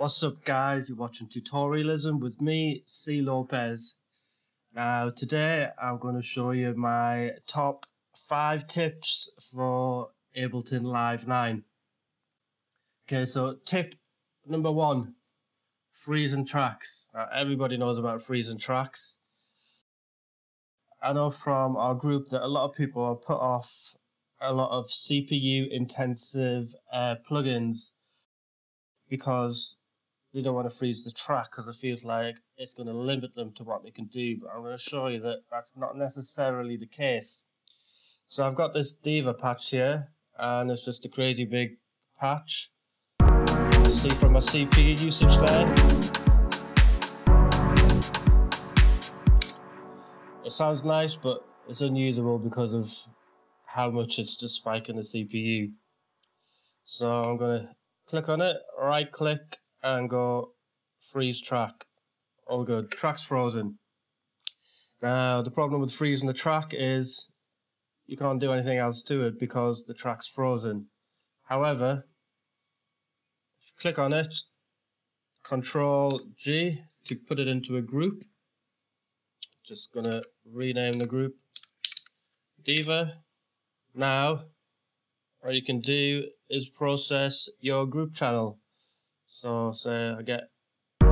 What's up, guys? You're watching Tutorialism with me, Cee Lopez. Now, today I'm going to show you my top five tips for Ableton Live 9. Okay, so tip number one freezing tracks. Now, everybody knows about freezing tracks. I know from our group that a lot of people are put off a lot of CPU intensive uh, plugins because they don't want to freeze the track because it feels like it's going to limit them to what they can do. But I'm going to show you that that's not necessarily the case. So I've got this Diva patch here, and it's just a crazy big patch. See from my CPU usage there. It sounds nice, but it's unusable because of how much it's just spiking the CPU. So I'm going to click on it, right click, and go freeze track. All good. Track's frozen. Now, the problem with freezing the track is you can't do anything else to it because the track's frozen. However, if you click on it, Control G to put it into a group. Just gonna rename the group Diva. Now, what you can do is process your group channel. So say I get an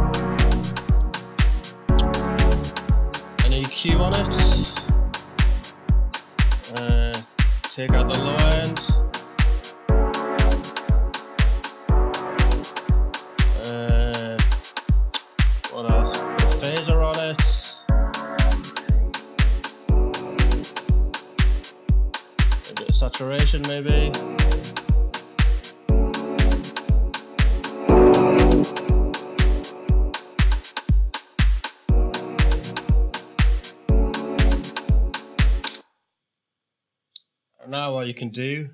EQ on it, uh, take out the low end, uh, what else? A phaser on it. A bit of saturation maybe. Now what you can do,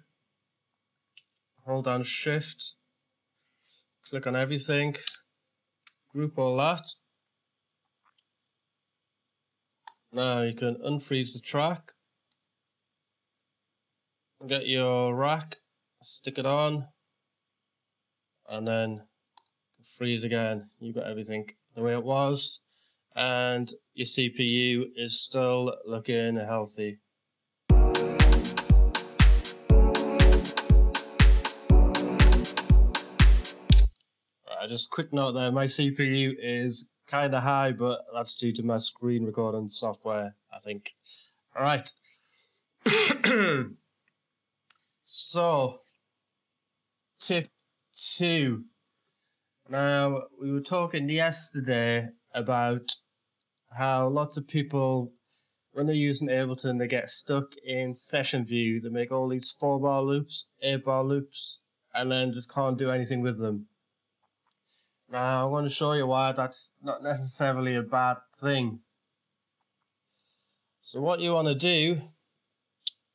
hold down shift, click on everything, group all that. Now you can unfreeze the track, get your rack, stick it on, and then freeze again. You've got everything the way it was, and your CPU is still looking healthy. Uh, just quick note there, my CPU is kind of high, but that's due to my screen recording software, I think. All right. so, tip two. Now, we were talking yesterday about how lots of people, when they're using Ableton, they get stuck in session view. They make all these four bar loops, eight bar loops, and then just can't do anything with them. Now, I want to show you why that's not necessarily a bad thing. So what you want to do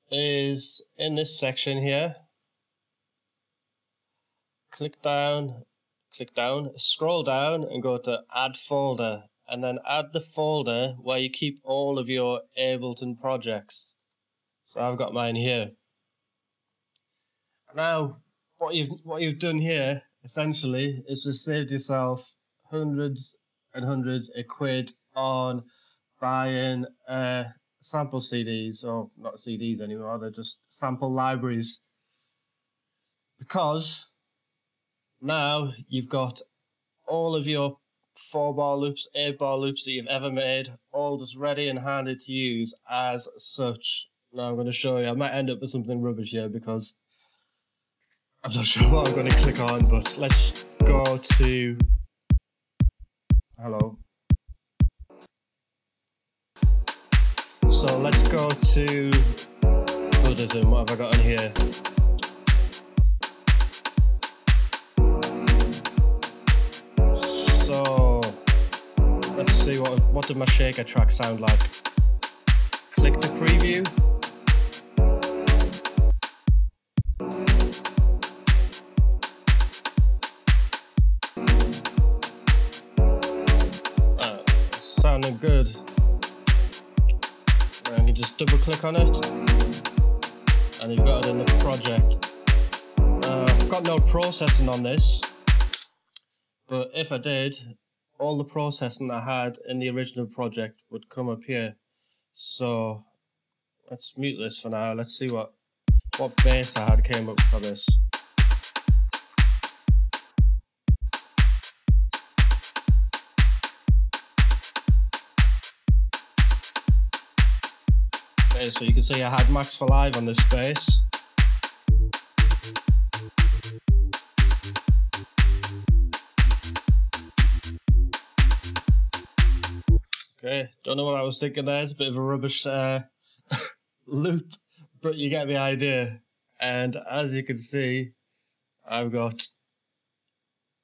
is in this section here, click down, click down, scroll down and go to add folder and then add the folder where you keep all of your Ableton projects. So I've got mine here. Now, what you've what you've done here essentially is just saved yourself hundreds and hundreds of quid on buying uh, sample CDs, or not CDs anymore, they're just sample libraries. Because now you've got all of your four bar loops, eight bar loops that you've ever made, all just ready and handy to use as such. Now I'm going to show you. I might end up with something rubbish here because I'm not sure what I'm going to click on, but let's go to. Hello. So let's go to oh, Buddhism. What have I got on here? So let's see what what did my shaker track sound like. Click to preview. Good. And you just double click on it and you've got it in the project. Uh, I've got no processing on this, But if I did, all the processing I had in the original project would come up here. So let's mute this for now. Let's see what what bass I had came up for this. So you can see I had Max for Live on this bass. Okay, don't know what I was thinking there. It's a bit of a rubbish uh, loop, but you get the idea. And as you can see, I've got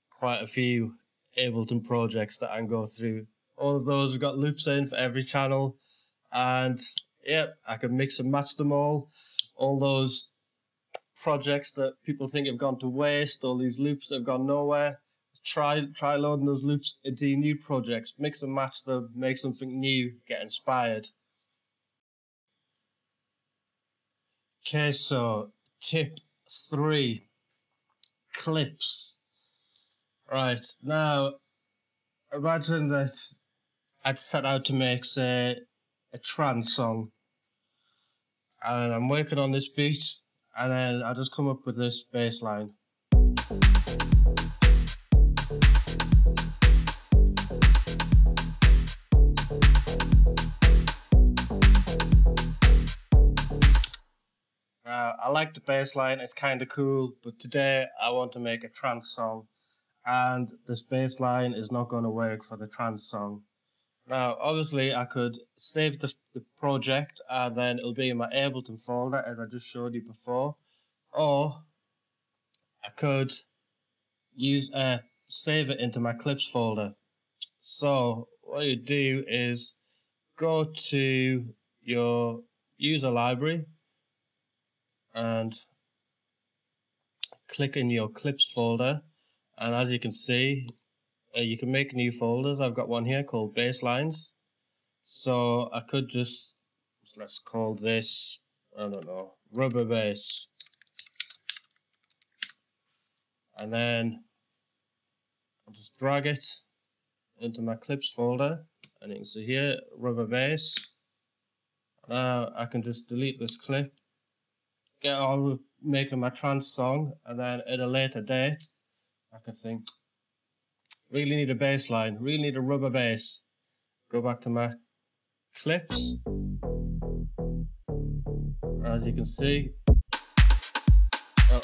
quite a few Ableton projects that I can go through. All of those have got loops in for every channel, and yep, I can mix and match them all. All those projects that people think have gone to waste, all these loops that have gone nowhere, try try loading those loops into your new projects, mix and match them, make something new, get inspired. Okay, so tip three clips. Right now, imagine that I'd set out to make, say, a trance song, and I'm working on this beat, and then I just come up with this bass line. Uh, I like the bass line, it's kind of cool, but today I want to make a trance song, and this bass line is not going to work for the trance song. Now, obviously, I could save the, the project and then it'll be in my Ableton folder as I just showed you before, or I could use uh, save it into my clips folder. So, what you do is go to your user library and click in your clips folder and as you can see uh, you can make new folders I've got one here called baselines. so I could just let's call this I don't know rubber bass. and then I'll just drag it into my clips folder and you can see here rubber bass. now I can just delete this clip get on with making my trance song, and then at a later date, I can think, really need a bass line, really need a rubber bass. Go back to my clips. As you can see, oh.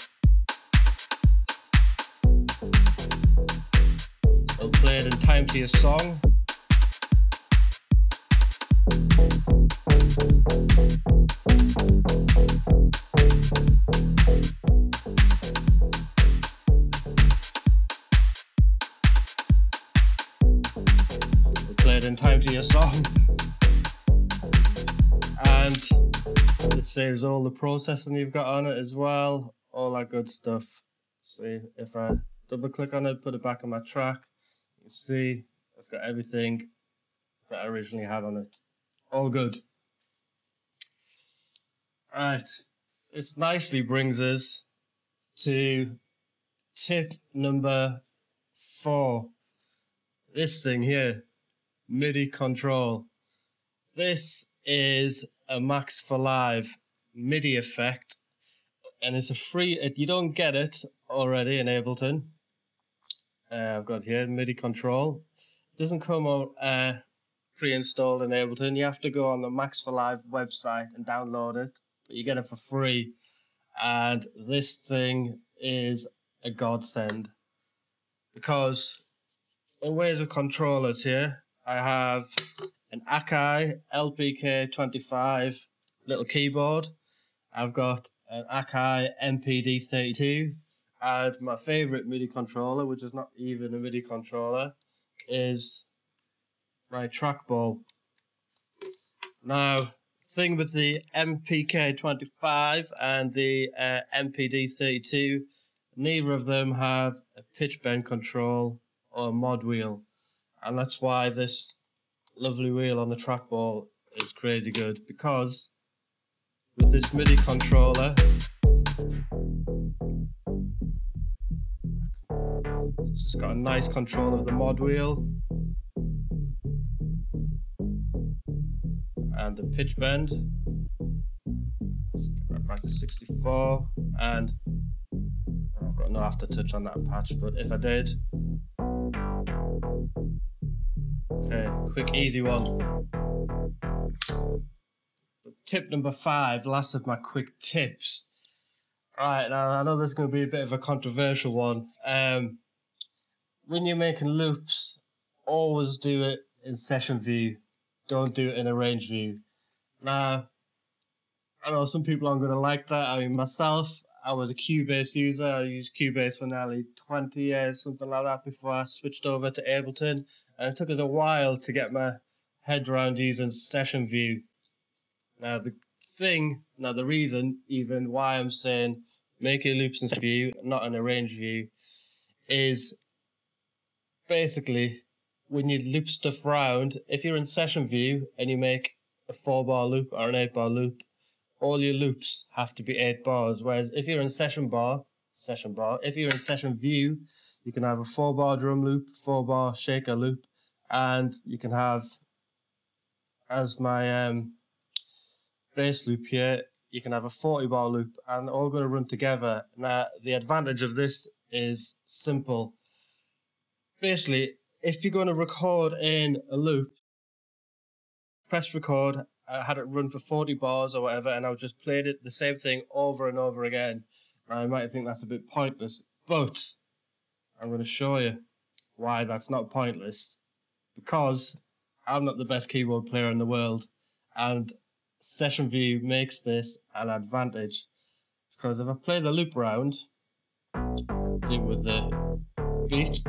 I'll play it in time to your song. It in time to your song. And it saves all the processing you've got on it as well, all that good stuff. See, if I double click on it, put it back on my track, you see it's got everything that I originally had on it. All good. Right, this nicely brings us to tip number four. This thing here. MIDI control. This is a Max for Live MIDI effect, and it's a free. You don't get it already in Ableton. Uh, I've got here MIDI control. It doesn't come uh, pre-installed in Ableton. You have to go on the Max for Live website and download it, but you get it for free. And this thing is a godsend because in ways of controllers here, I have an Akai LPK25 little keyboard. I've got an Akai MPD32 and my favorite MIDI controller, which is not even a MIDI controller, is my trackball. Now, thing with the MPK25 and the uh, MPD32, neither of them have a pitch bend control or mod wheel and that's why this lovely wheel on the trackball is crazy good because with this MIDI controller It's just got a nice control of the mod wheel. And the pitch bend. Let's get back to 64. And I've got no aftertouch on that patch, but if I did. Quick, easy one. Tip number five, last of my quick tips. Right, now I know this is going to be a bit of a controversial one. Um, when you're making loops, always do it in session view. Don't do it in arrange view. Now, I know some people aren't going to like that. I mean, myself, I was a Cubase user. I used Cubase for nearly 20 years, something like that, before I switched over to Ableton. And it took us a while to get my head around using session view. Now, the thing, now the reason even why I'm saying make your loops in view, not an arrange view, is basically when you loop stuff round, if you're in session view and you make a four bar loop or an eight bar loop, all your loops have to be eight bars. Whereas if you're in session bar, session bar, if you're in session view, you can have a four bar drum loop, four bar shaker loop, and you can have as my um, bass loop here, you can have a 40 bar loop and all going to run together. Now, the advantage of this is simple. Basically, if you're going to record in a loop, press record, I had it run for 40 bars or whatever, and I just played it the same thing over and over again. I might think that's a bit pointless, but I'm going to show you why that's not pointless. Because I'm not the best keyboard player in the world, and session view makes this an advantage. Because if I play the loop round, deal with the beat,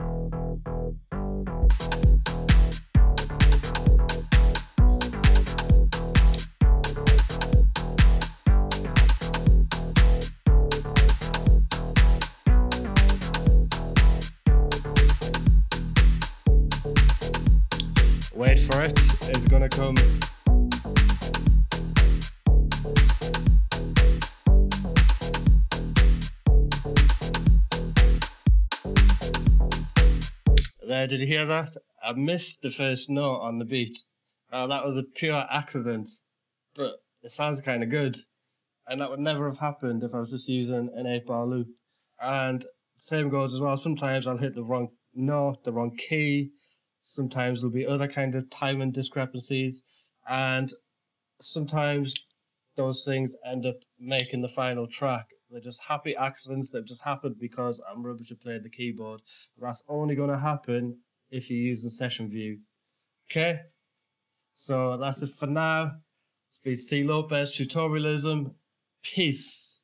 for it, it's gonna come. There, did you hear that? I missed the first note on the beat. That was a pure accident, but it sounds kind of good. And that would never have happened if I was just using an 8 bar loop. And same goes as well. Sometimes I'll hit the wrong note, the wrong key. Sometimes there'll be other kind of timing discrepancies. And sometimes those things end up making the final track. They're just happy accidents that just happened because I'm rubbish at playing the keyboard. That's only going to happen if you use the session view. Okay? So that's it for now. It's been Cee Lopez Tutorialism. Peace.